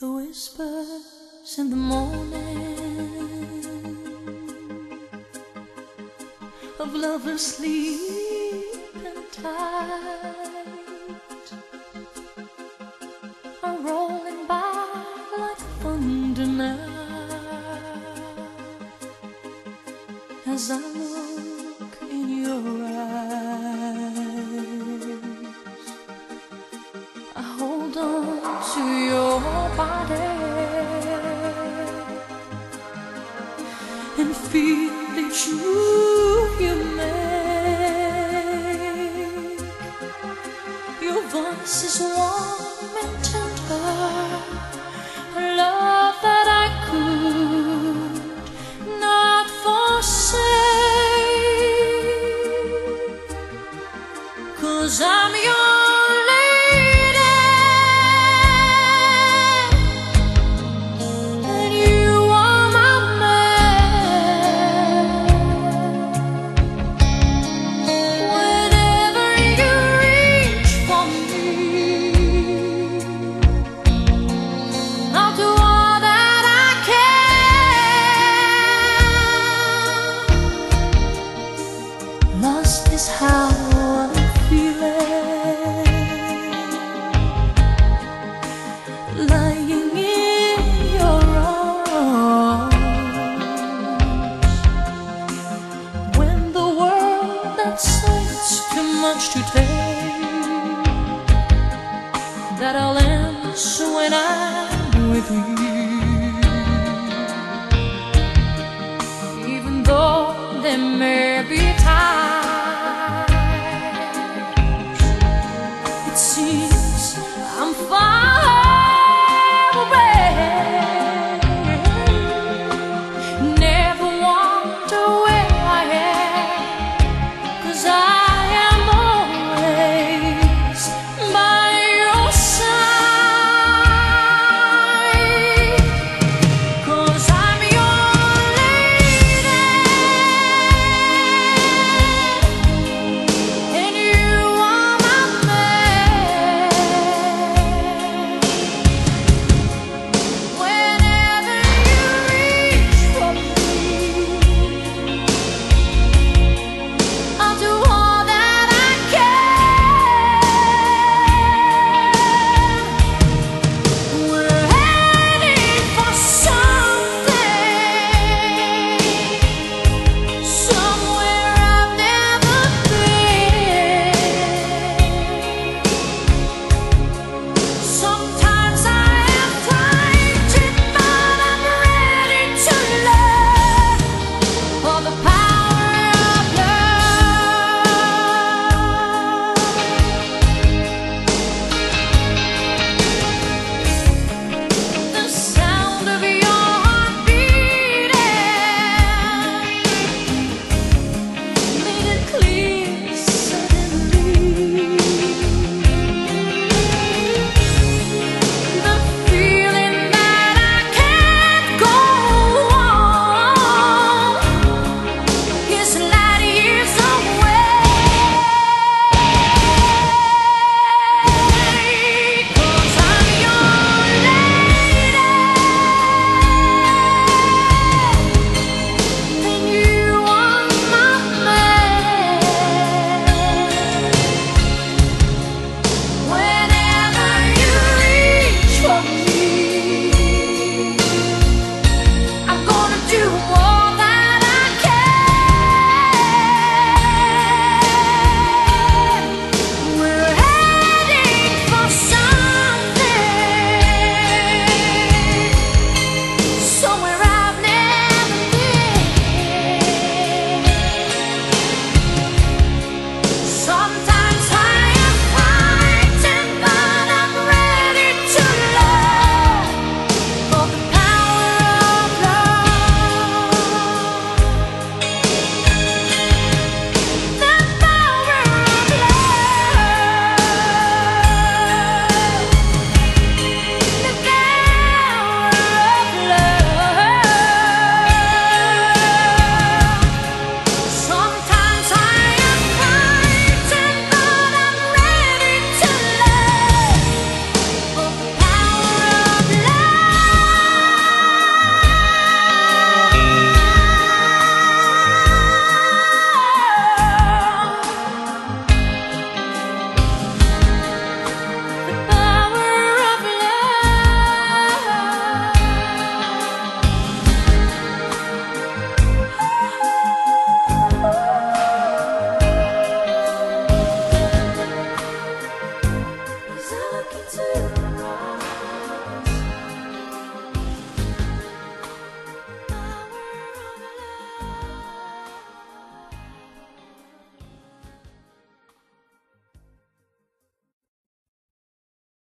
The whispers in the morning of lovers sleeping tight are rolling by like thunder now as I look in your eyes. Body and feel each move you make. Your voice is warm and tender, love that I could not forsake. Cause I'm your much to take That I'll answer when I'm with you. Even though there may